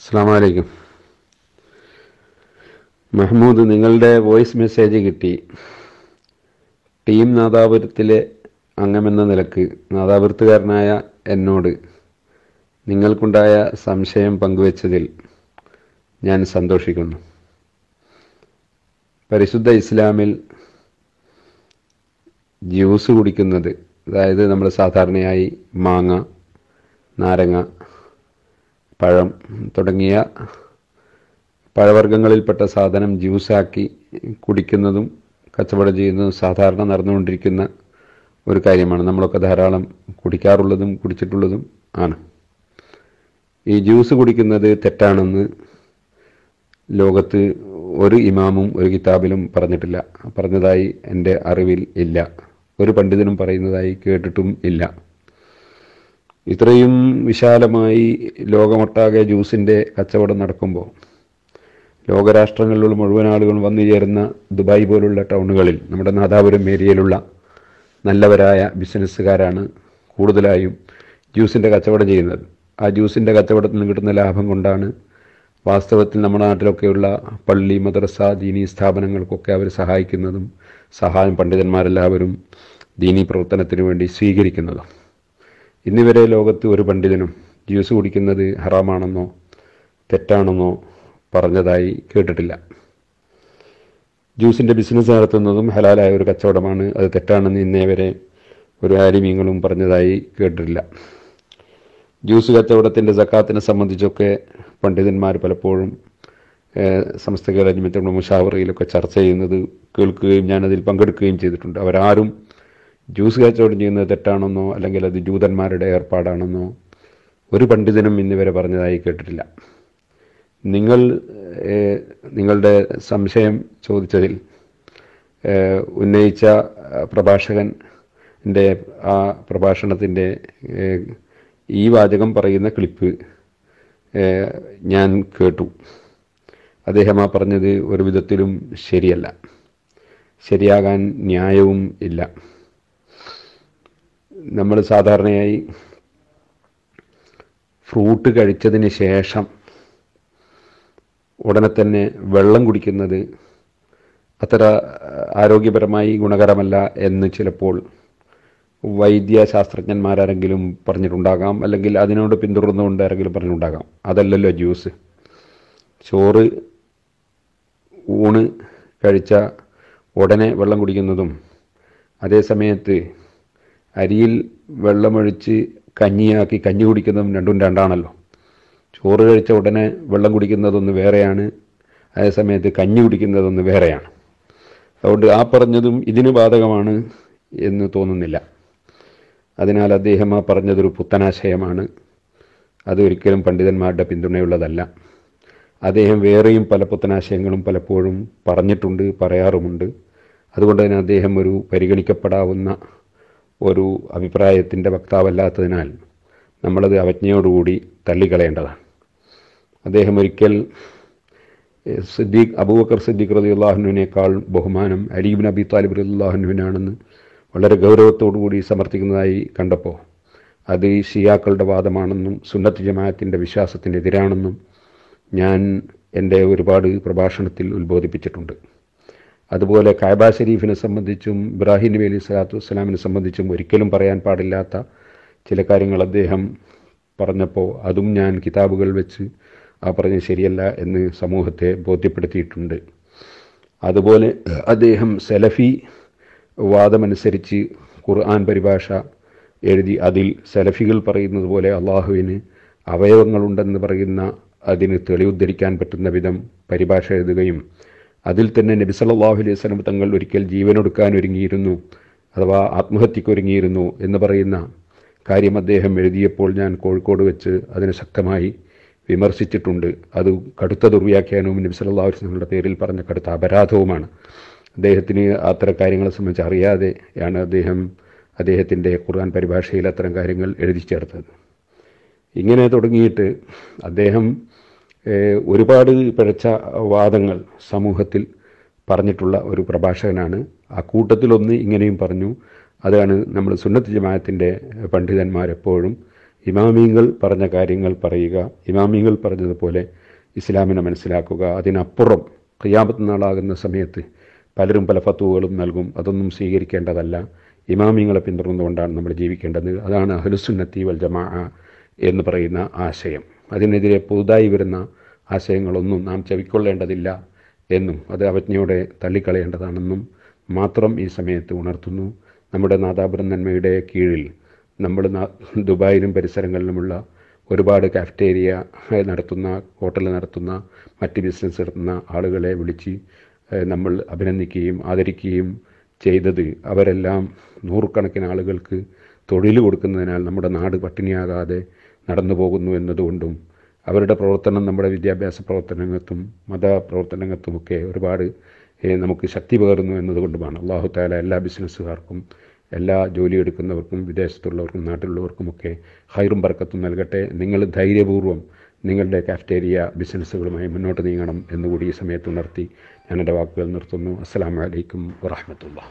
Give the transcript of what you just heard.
അസ്സാമലൈക്കും മഹ്മൂദ് നിങ്ങളുടെ voice message കിട്ടി. ടീം നാദാപുരത്തിലെ അംഗമെന്ന നിലയ്ക്ക് നാദാപുരത്തുകാരനായ എന്നോട് നിങ്ങൾക്കുണ്ടായ സംശയം പങ്കുവച്ചതിൽ ഞാൻ സന്തോഷിക്കുന്നു. പരിശുദ്ധ ഇസ്ലാമിൽ ജ്യൂസ് കുടിക്കുന്നത് അതായത് നമ്മൾ സാധാരണയായി മാങ്ങ നാരങ്ങ പഴം തുടങ്ങിയ പഴവർഗങ്ങളിൽപ്പെട്ട സാധനം ജ്യൂസാക്കി കുടിക്കുന്നതും കച്ചവടം ചെയ്യുന്നതും സാധാരണ നടന്നുകൊണ്ടിരിക്കുന്ന ഒരു കാര്യമാണ്. നമ്മളൊക്കെ ധാരാളം കുടിക്കാറുള്ളതും കുടിച്ചിട്ടുള്ളതും ആണ്. ഈ ജ്യൂസ് കുടിക്കുന്നത് തെറ്റാണെന്ന് ലോകത്ത് ഒരു ഇമാമും ഒരു കിതാബിലും പറഞ്ഞിട്ടില്ല. പറഞ്ഞതായി എന്റെ അറിവിൽ ഇല്ല. ഒരു പണ്ഡിതനും പറയുന്നതായി കേട്ടിട്ടും ഇല്ല. ഇത്രയും വിശാലമായി ലോകമൊട്ടാകെ ജ്യൂസിന്റെ കച്ചവടം നടക്കുമ്പോൾ ലോകരാഷ്ട്രങ്ങളിലുള്ള മുഴുവൻ ആളുകളും വന്നു ചേരുന്ന ദുബായ് പോലുള്ള ടൗണുകളിൽ നമ്മുടെ നാദാപുരം ഏരിയയിലുള്ള നല്ലവരായ ബിസിനസ്സുകാരാണ് കൂടുതലായും ജ്യൂസിന്റെ കച്ചവടം ചെയ്യുന്നത്. ആ ജ്യൂസിന്റെ കച്ചവടത്തിൽ നിന്ന് കിട്ടുന്ന ലാഭം കൊണ്ടാണ് വാസ്തവത്തിൽ നമ്മുടെ നാട്ടിലൊക്കെയുള്ള പള്ളി മദ്രസ ദീനീ സ്ഥാപനങ്ങൾക്കൊക്കെ അവർ സഹായിക്കുന്നതും സഹായം പണ്ഡിതന്മാരെല്ലാവരും ദീനീ പ്രവർത്തനത്തിന് വേണ്ടി സ്വീകരിക്കുന്നതും. ഇന്നിവരെ ലോകത്ത് ഒരു പണ്ഡിതനും ജ്യൂസ് കുടിക്കുന്നത് ഹറാമാണെന്നോ തെറ്റാണെന്നോ പറഞ്ഞതായി കേട്ടിട്ടില്ല. ജ്യൂസിന്റെ ബിസിനസ് നടത്തുന്നതും ഹലാലായ ഒരു കച്ചവടമാണ്. അത് തെറ്റാണെന്ന് ഇന്നേ വരെ ഒരു ആലിമീങ്ങളും പറഞ്ഞതായി കേട്ടിട്ടില്ല. ജ്യൂസ് കച്ചവടത്തിന്റെ സക്കാത്തിനെ സംബന്ധിച്ചൊക്കെ പണ്ഡിതന്മാർ പലപ്പോഴും സമസ്ത കേരള മുഷാവറയിലൊക്കെ ചർച്ച ചെയ്യുന്നത് കേൾക്കുകയും ഞാനതിൽ പങ്കെടുക്കുകയും ചെയ്തിട്ടുണ്ട്. അവരാരും ജ്യൂസ് കച്ചവടം ചെയ്യുന്നത് തെറ്റാണെന്നോ അല്ലെങ്കിൽ അത് ജൂതന്മാരുടെ ഏർപ്പാടാണെന്നോ ഒരു പണ്ഡിതനും ഇന്ന് വരെ പറഞ്ഞതായി കേട്ടിട്ടില്ല. നിങ്ങൾ നിങ്ങളുടെ സംശയം ചോദിച്ചതിൽ ഉന്നയിച്ച പ്രഭാഷകൻ എന്റെ ആ പ്രഭാഷണത്തിന്റെ ഈ വാചകം പറയുന്ന ക്ലിപ്പ് ഞാൻ കേട്ടു. അദ്ദേഹം ആ പറഞ്ഞത് ഒരു വിധത്തിലും ശരിയല്ല. ശരിയാകാൻ ന്യായവും ഇല്ല. നമ്മൾ സാധാരണയായി ഫ്രൂട്ട് കഴിച്ചതിന് ശേഷം ഉടനെ തന്നെ വെള്ളം കുടിക്കുന്നത് അത്ര ആരോഗ്യപരമായി ഗുണകരമല്ല എന്ന് ചിലപ്പോൾ വൈദ്യശാസ്ത്രജ്ഞന്മാരാരെങ്കിലും പറഞ്ഞിട്ടുണ്ടാകാം. അല്ലെങ്കിൽ അതിനോട് പിന്തുടർന്നുകൊണ്ട് ആരെങ്കിലും പറഞ്ഞിട്ടുണ്ടാകാം. അതല്ലല്ലോ ജ്യൂസ്. ചോറ് ഊണ് കഴിച്ച ഉടനെ വെള്ളം കുടിക്കുന്നതും അതേ സമയത്ത് അരിയിൽ വെള്ളമൊഴിച്ച് കഞ്ഞിയാക്കി കഞ്ഞി കുടിക്കുന്നതും രണ്ടും രണ്ടാണല്ലോ. ചോറ് കഴിച്ച ഉടനെ വെള്ളം കുടിക്കുന്നതൊന്ന് വേറെയാണ്. അതേ സമയത്ത് കഞ്ഞി കുടിക്കുന്നതൊന്ന് വേറെയാണ്. അതുകൊണ്ട് ആ പറഞ്ഞതും ഇതിന് ബാധകമാണ് എന്ന് തോന്നുന്നില്ല. അതിനാൽ അദ്ദേഹം ആ പറഞ്ഞതൊരു പുത്തനാശയമാണ്. അതൊരിക്കലും പണ്ഡിതന്മാരുടെ പിന്തുണയുള്ളതല്ല. അദ്ദേഹം വേറെയും പല പുത്തനാശയങ്ങളും പലപ്പോഴും പറഞ്ഞിട്ടുണ്ട് പറയാറുമുണ്ട്. അതുകൊണ്ട് തന്നെ അദ്ദേഹം ഒരു പരിഗണിക്കപ്പെടാവുന്ന ഒരു അഭിപ്രായത്തിന്റെ വക്താവല്ലാത്തതിനാൽ നമ്മളത് അവജ്ഞയോടുകൂടി തള്ളിക്കളയേണ്ടതാണ്. അദ്ദേഹം ഒരിക്കൽ സിദ്ദീഖ് അബൂബക്കർ സിദ്ദീഖ് റതി അള്ളാഹുനുവിനേക്കാൾ ബഹുമാനം അലീബിൻ അബി താലിബ് റതി അള്ളാഹുനുവിനാണെന്ന് വളരെ ഗൗരവത്തോടുകൂടി സമർത്ഥിക്കുന്നതായി കണ്ടപ്പോൾ അത് ഷിയാക്കളുടെ വാദമാണെന്നും സുന്നത്ത് ജമാഅത്തിന്റെ വിശ്വാസത്തിനെതിരാണെന്നും ഞാൻ എന്റെ ഒരുപാട് പ്രഭാഷണത്തിൽ ഉത്ബോധിപ്പിച്ചിട്ടുണ്ട്. അതുപോലെ കായബ ഷെരീഫിനെ സംബന്ധിച്ചും ഇബ്രാഹിം നബി അലി സ്വലാത്തു വസ്സലാമിനെ സംബന്ധിച്ചും ഒരിക്കലും പറയാൻ പാടില്ലാത്ത ചില കാര്യങ്ങൾ അദ്ദേഹം പറഞ്ഞപ്പോൾ അതും ഞാൻ കിതാബുകൾ വെച്ച് ആ പറഞ്ഞ ശരിയല്ല എന്ന് സമൂഹത്തെ ബോധ്യപ്പെടുത്തിയിട്ടുണ്ട്. അതുപോലെ അദ്ദേഹം സെലഫി വാദമനുസരിച്ച് ഖുർആൻ പരിഭാഷ എഴുതി അതിൽ സെലഫികൾ പറയുന്നത് പോലെ അള്ളാഹുവിന് അവയവങ്ങളുണ്ടെന്ന് പറയുന്ന അതിന് തെളിവുദ്ധരിക്കാൻ പറ്റുന്ന വിധം പരിഭാഷ എഴുതുകയും അതിൽ തന്നെ നബി സല്ലല്ലാഹു അലൈഹി വസല്ലം തങ്ങൾ ഒരിക്കൽ ജീവനൊടുക്കാൻ ഒരുങ്ങിയിരുന്നു അഥവാ ആത്മഹത്യക്ക് ഒരുങ്ങിയിരുന്നു എന്ന് പറയുന്ന കാര്യം അദ്ദേഹം എഴുതിയപ്പോൾ ഞാൻ കോഴിക്കോട് വെച്ച് അതിനെ ശക്തമായി വിമർശിച്ചിട്ടുണ്ട്. അത് കടുത്ത ദുർവ്യാഖ്യാനവും നബി അലൈഹി വസല്ലമയുടെ പേരിൽ പറഞ്ഞ കടുത്ത അപരാധവുമാണ്. അദ്ദേഹത്തിന് അത്തരം കാര്യങ്ങളെ സംബന്ധിച്ച് അറിയാതെയാണ് അദ്ദേഹം അദ്ദേഹത്തിന്റെ ഖുർആൻ പരിഭാഷയിൽ അത്തരം കാര്യങ്ങൾ എഴുതി ചേർത്തത്. ഇങ്ങനെ തുടങ്ങിയിട്ട് അദ്ദേഹം ഒരുപാട് പിഴച്ച വാദങ്ങൾ സമൂഹത്തിൽ പറഞ്ഞിട്ടുള്ള ഒരു പ്രഭാഷകനാണ്. ആ കൂട്ടത്തിലൊന്ന് ഇങ്ങനെയും പറഞ്ഞു. അതാണ് നമ്മൾ സുന്നത്ത് ജമാഅത്തിന്റെ പണ്ഡിതന്മാരെപ്പോഴും ഇമാമിങ്ങൾ പറഞ്ഞ കാര്യങ്ങൾ പറയുക ഇമാമിങ്ങൾ പറഞ്ഞതുപോലെ ഇസ്ലാമിനെ മനസ്സിലാക്കുക അതിനപ്പുറം ഖിയാമത്ത് നാളാകുന്ന സമയത്ത് പലരും പല ഫത്തുവകളും നൽകും. അതൊന്നും സ്വീകരിക്കേണ്ടതല്ല. ഇമാമിങ്ങളെ പിന്തുടർന്നുകൊണ്ടാണ് നമ്മൾ ജീവിക്കേണ്ടത്. അതാണ് അഹ്ലുസുന്നത്തി വൽ ജമാ എന്ന് പറയുന്ന ആശയം. അതിനെതിരെ പുതുതായി വരുന്ന ആശയങ്ങളൊന്നും നാം ചെവിക്കൊള്ളേണ്ടതില്ല എന്നും അത് അവജ്ഞയോടെ തള്ളിക്കളയേണ്ടതാണെന്നും മാത്രം ഈ സമയത്ത് ഉണർത്തുന്നു. നമ്മുടെ നാദാപുരം നന്മയുടെ കീഴിൽ നമ്മൾ ദുബായിലും പരിസരങ്ങളിലുമുള്ള ഒരുപാട് കാഫ്റ്റേരിയ നടത്തുന്ന ഹോട്ടൽ നടത്തുന്ന മറ്റ് ബിസിനസ് നടത്തുന്ന ആളുകളെ വിളിച്ച് നമ്മൾ അഭിനന്ദിക്കുകയും ആദരിക്കുകയും ചെയ്തത് അവരെല്ലാം നൂറുകണക്കിന് ആളുകൾക്ക് തൊഴിൽ കൊടുക്കുന്നതിനാൽ നമ്മുടെ നാട് പട്ടിണിയാകാതെ നടന്നു പോകുന്നു എന്നതുകൊണ്ടും അവരുടെ പ്രവർത്തനം നമ്മുടെ വിദ്യാഭ്യാസ പ്രവർത്തനങ്ങൾക്കും മത പ്രവർത്തനങ്ങൾക്കുമൊക്കെ ഒരുപാട് നമുക്ക് ശക്തി പകരുന്നു എന്നതുകൊണ്ടുമാണ്. അള്ളാഹു താല എല്ലാ ബിസിനസ്സുകാർക്കും എല്ലാ ജോലി എടുക്കുന്നവർക്കും വിദേശത്തുള്ളവർക്കും നാട്ടിലുള്ളവർക്കുമൊക്കെ ഹൈറും ബർക്കത്തും നൽകട്ടെ. നിങ്ങൾ ധൈര്യപൂർവം നിങ്ങളുടെ കാഫ്റ്റേരിയ ബിസിനസ്സുകളുമായി മുന്നോട്ട് നീങ്ങണം എന്നുകൂടി ഈ സമയത്ത് ഉണർത്തി ഞാൻ എന്റെ വാക്കുകൾ നിർത്തുന്നു. അസ്സാം വലൈക്കും വാഹമത്തുള്ള